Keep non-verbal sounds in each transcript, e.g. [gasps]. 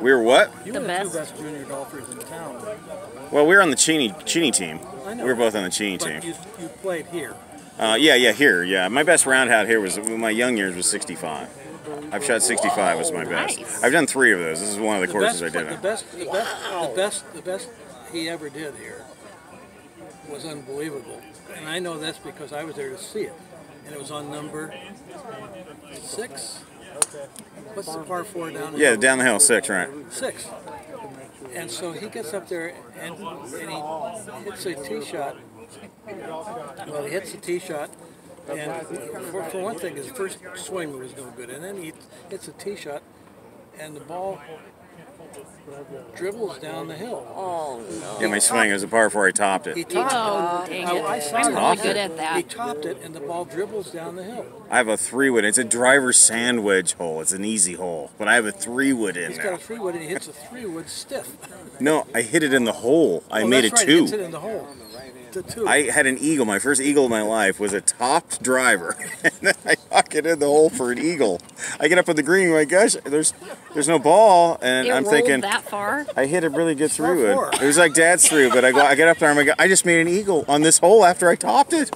We were what? You The were best. the two best junior golfers in town. Well, we were on the Cheney Cheney team. I know. We were both on the Cheney But team. you, you played here. Uh, yeah, yeah, here, yeah. My best round out here was my young years was 65. I've shot 65 was my best. Nice. I've done three of those. This is one of the, The courses best, I did. the best, the best, the best, the best he ever did here was unbelievable. And I know that's because I was there to see it. And it was on number six. What's the par four down? Yeah, down the hill, six, right? six. And so he gets up there and, and he hits a tee shot. Well, he hits a tee shot, and for, for one thing, his first swing was no good, and then he hits a tee shot, and the ball dribbles down the hill. Oh, no. Yeah, my swing was a par four. I topped it. He it. topped Oh, it. dang I- it. I saw I'm it. really good it. at He that. topped it, and the ball dribbles down the hill. I have a three wood. It's a driver sand wedge hole. It's an easy hole, but I have a three wood in He's got a three wood, and he hits a three wood stiff. No, I hit it in the hole. I Oh, made that's a right, he hits it two. in the hole. The two. I had an eagle. My first eagle of my life was a topped driver, [laughs] and then I knock it in the hole for an eagle. I get up on the green. My gosh, there's there's no ball, and It I'm thinking that far? I hit it really good through it. It was like dad's through, but I go, I get up there, and I go, I just made an eagle on this hole after I topped it.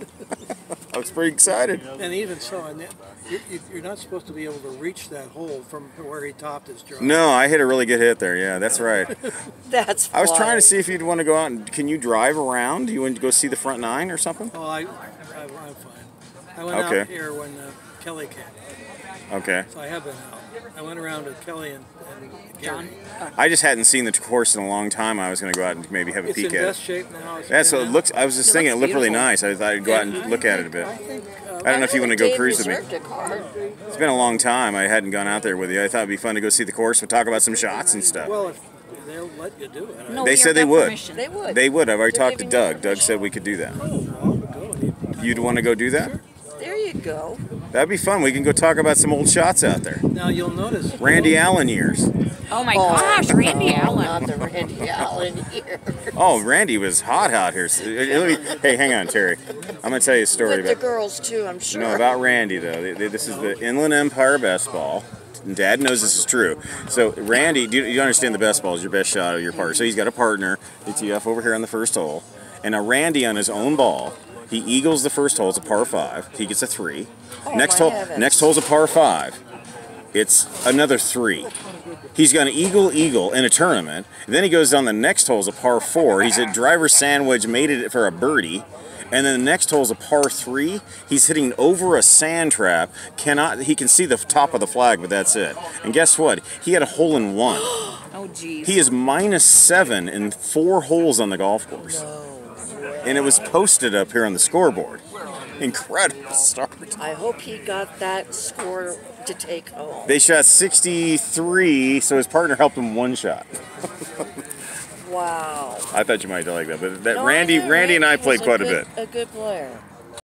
I was pretty excited. And even so, and you- you- you're not supposed to be able to reach that hole from where he topped his drive. No, I hit a really good hit there. Yeah, that's right. [laughs] That's I was trying to see if you'd want to go out and can you drive around? You want to go see the front nine or something? Oh, I, I, I'm fine. I went Okay. out here when uh, Kelly came, Okay. so I have been out. I went around with Kelly and, and Gary. I just hadn't seen the course in a long time. I was going to go out and maybe have a It's in peek at best it. shape now. It's That's what it looks. I was just It thinking it looks looked really beautiful. nice. I thought I'd go out and look at it a bit. I think, uh, I don't know if you want to go cruise with me. reserved a car. It's been a long time. I hadn't gone out there with you. I thought it'd be fun to go see the course. We'll talk about some shots and stuff. well, if they'll let you do it. No, They we said they would. permission. They would. They would. I've already They're talked to giving you Doug. Doug said we could do that. I would go. You'd want to go do that? There you go. That'd be fun. We can go talk about some old shots out there. Now you'll notice. Randy Allen years. Oh my gosh, Randy Oh, Allen. Not the Randy [laughs] Allen here. Oh, Randy was hot out here. So, uh, let me- hey, hang on, Terry. I'm gonna tell you a story about the girls too, I'm sure. No, about Randy though. They- they- This is the Inland Empire best ball. Dad knows this is true. So Randy, do you, you understand the best ball is your best shot of your part? So he's got a partner. They tee off over here on the first hole, and a Randy on his own ball. He eagles the first hole. It's a par five. He gets a three. Oh, next hole. heavens. Next hole's a par five. It's another three. He's got an eagle eagle in a tournament. then he goes down the next hole's a par four. He's at driver sand wedge, made it for a birdie. And then the next hole's a par three. He's hitting over a sand trap. Cannot he can see the top of the flag, but that's it. And guess what? He had a hole in one. [gasps] Oh geez. He is minus seven in four holes on the golf course. And it was posted up here on the scoreboard. Incredible start. I hope he got that score to take home. They shot 63, so his partner helped him one shot. [laughs] Wow. I thought you might like that, but that No, I Randy, Randy and I played quite a good- bit. A good player.